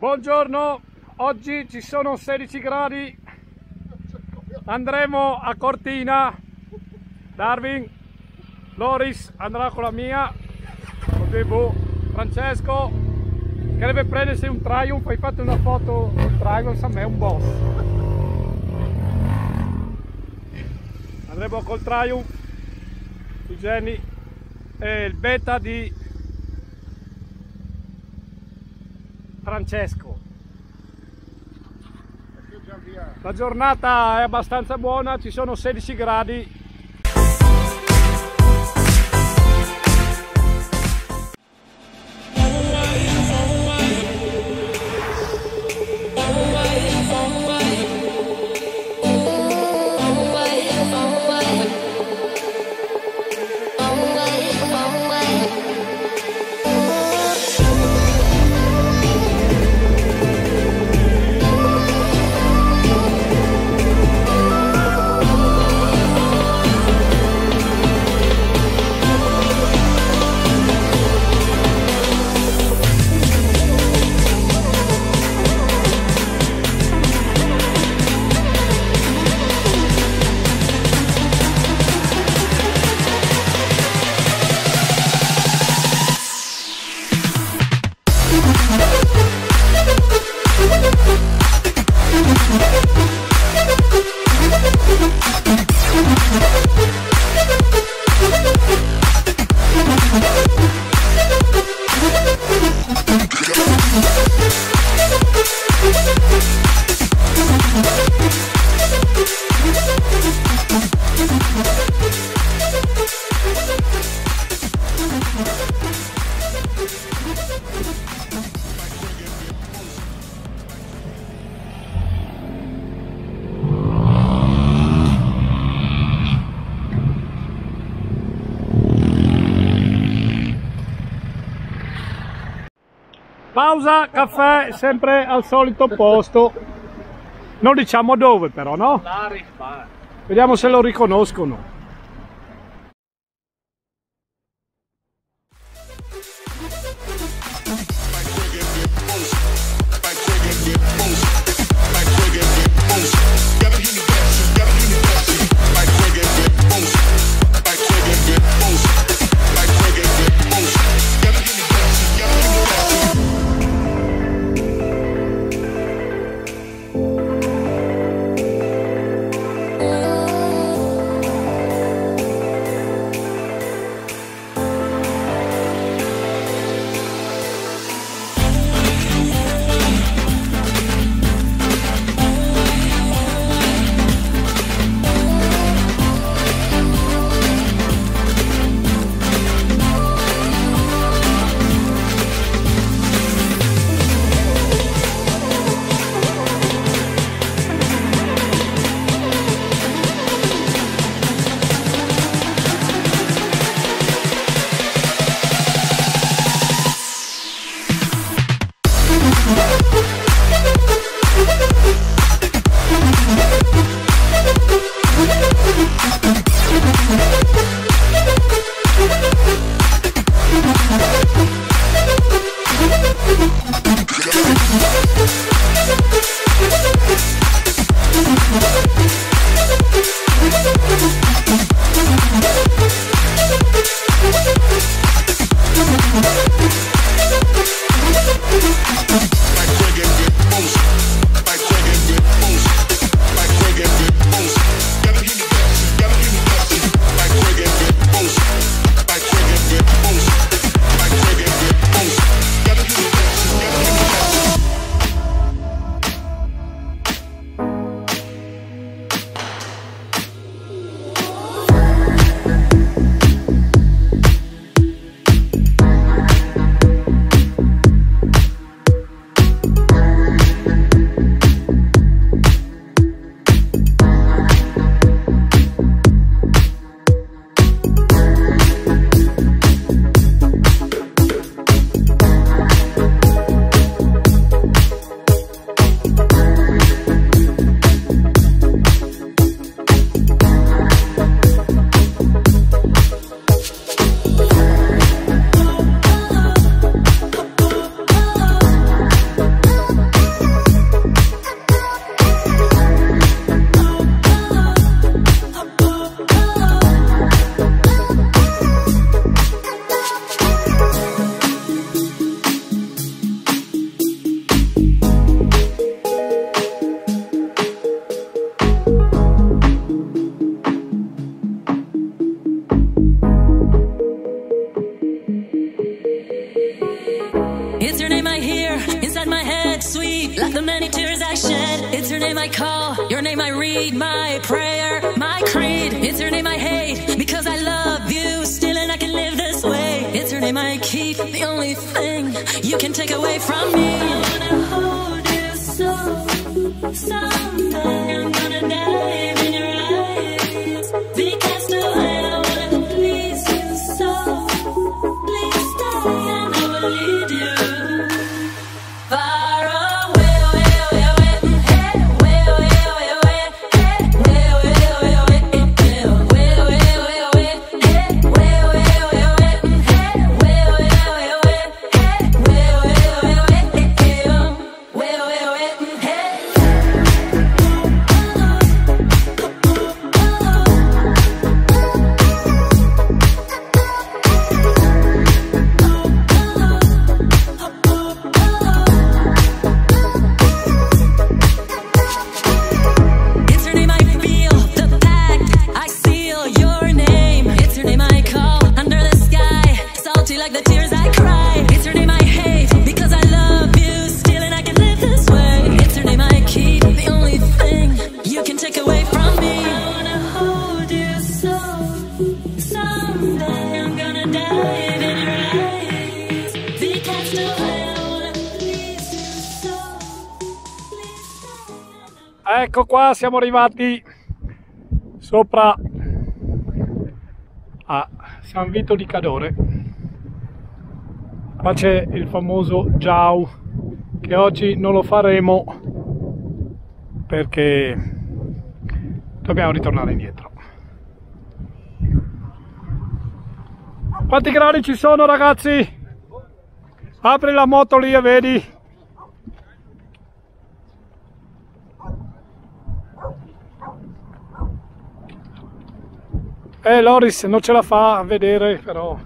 Buongiorno, oggi ci sono 16 gradi, andremo a Cortina, Darwin, Loris andrà con la mia, Francesco che deve prendersi un Triumph, hai fatto una foto del Triumph, a me è un boss. Andremo col Triumph, Jenny. E il beta di Francesco. La giornata è abbastanza buona, ci sono 16 gradi. Pausa, caffè, sempre al solito posto. Non diciamo dove però, no? Vediamo se lo riconoscono. Can take away from me. Ecco qua, siamo arrivati sopra a San Vito di Cadore. Qua c'è il famoso Giau, che oggi non lo faremo perché dobbiamo ritornare indietro. Quanti gradi ci sono ragazzi? Apri la moto lì e vedi. Eh Loris non ce la fa a vedere però.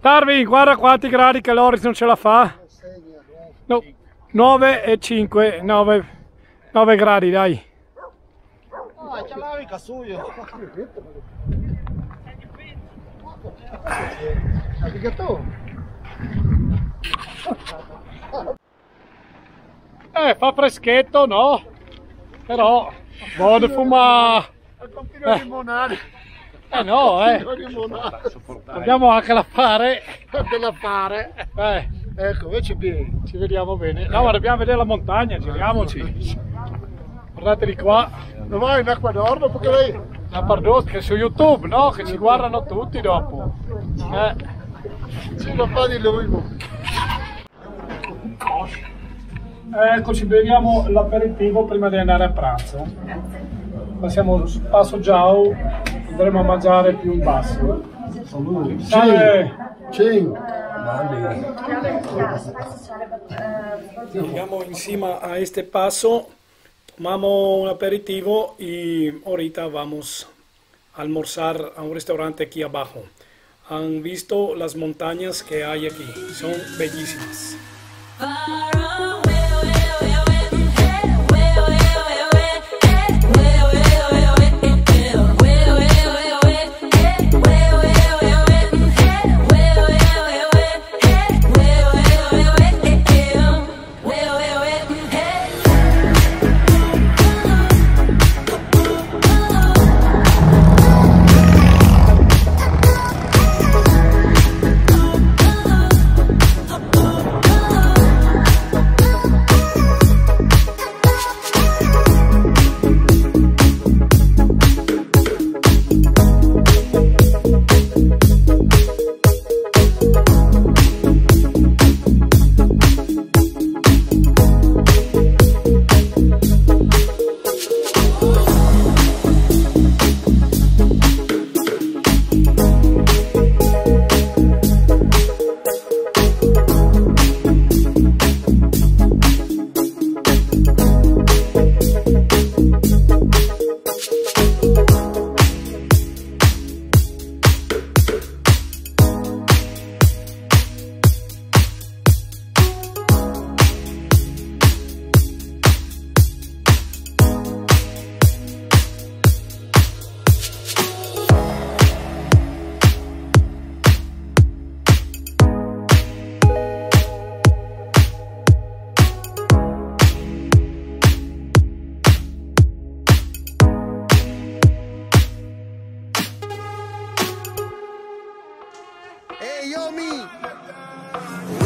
Darwin guarda quanti gradi che Loris non ce la fa. No, 9 e 5, 9, 9 gradi dai. Ah. Eh fa freschetto no? Però buono fuma. Continua a limonare. Eh no eh. Limonare. Abbiamo anche la fare. da fare. Eh, Ecco, invece bene. ci vediamo bene. No ma dobbiamo vedere la montagna, giriamoci. Guardateli qua. Non vai in acqua d'orno perché lei... La Bardot che è su YouTube, no? Che ci guardano tutti dopo. Eh. Sì, lo fa di lui. Eccoci, beviamo l'aperitivo prima di andare a pranzo. Passiamo su Passo Giau, andremo a mangiare più in basso. Salve! Cin. Llegamos encima a este paso, tomamos un aperitivo y ahorita vamos a almorzar a un restaurante aquí abajo. Han visto las montañas que hay aquí, son bellísimas.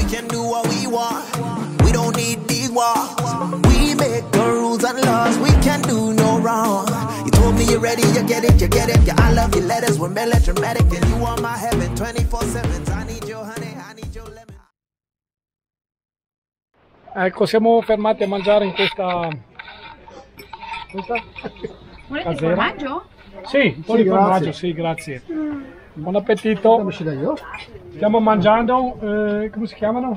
Can do what we want. We don't need these walls. We make the rules and laws. We can do no wrong. You told me you're ready, you get it, you get it. Yeah, I love your letters, we're melodramatic, and you are my heaven 24 7. I need your honey, I need your lemon. Ah, ecco, siamo fermati a mangiare in questa... questa? Volete il formaggio? Sì, un po' Sì, di grazie. formaggio, sì, grazie. Buon appetito. Come si da io? Stiamo mangiando, eh, come si chiamano?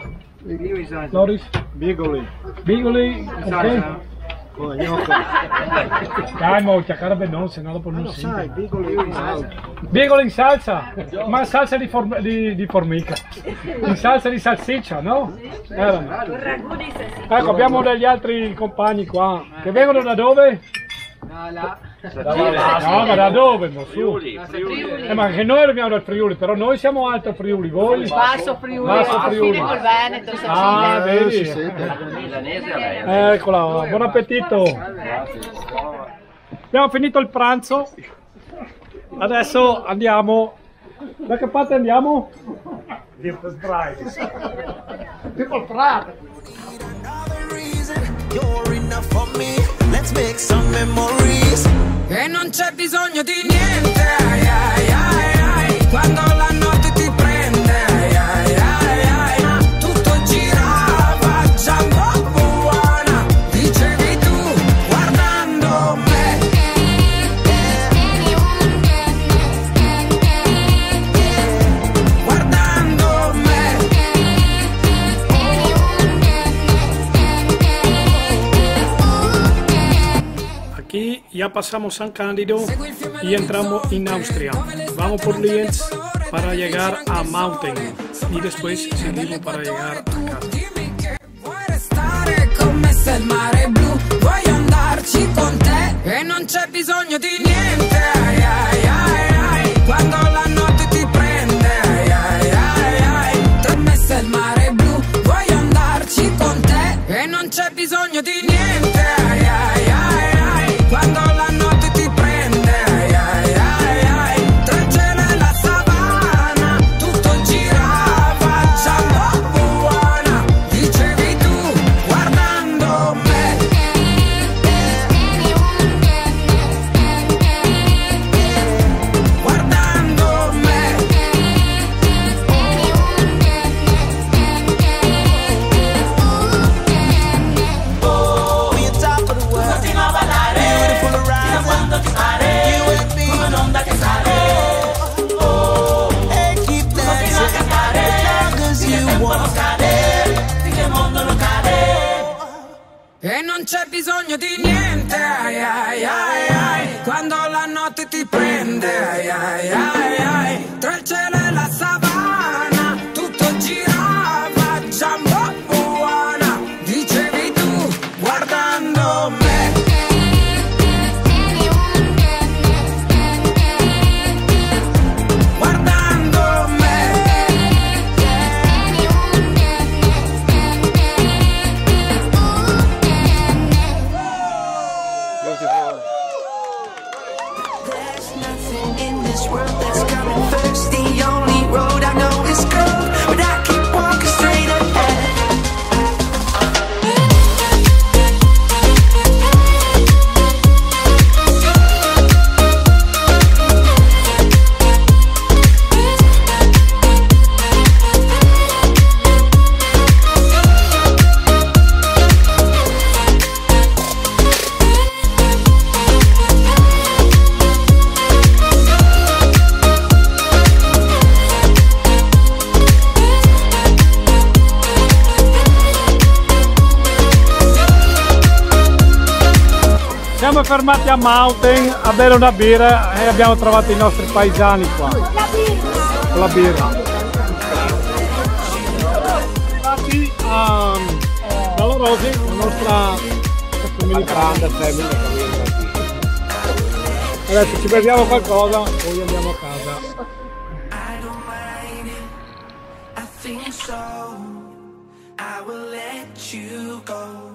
Loris? Bigoli. Bigoli, ok? Con. Dai, mo, chiacchiere no, se no dopo non Lo si sai, bigoli in salsa. Bigoli in salsa, ma salsa di, form- di, di formica, in salsa di salsiccia, no? Erano. Ecco, abbiamo degli altri compagni qua, che vengono da dove? No, ma da dove? mo, su? Eh, ma anche noi arriviamo dal Friuli, però noi siamo Alto Friuli, voi? Basso Friuli, Basso Friuli. col Veneto, Ah, vedi? sente. Eccola, buon appetito. Abbiamo finito il pranzo. Adesso andiamo. Da che parte andiamo? People Pride. Another reason you're enough for me. Let's make some memories. E non c'è bisogno di niente, ai, ai, ai, quando pasamos San Cándido y entramos en Austria. Vamos por Lienz para llegar a Mountain y después seguimos para llegar a casa. Bisogno di niente, ai ai ai ai, quando la notte ti prende, ai ai ai ai, tra il cielo a Mountain a bere una birra e abbiamo trovato i nostri paesani qua. Con la birra. Arrivati a Dalla Rosi, la nostra mini grande Adesso ci beviamo qualcosa, poi andiamo a casa. I will let you go.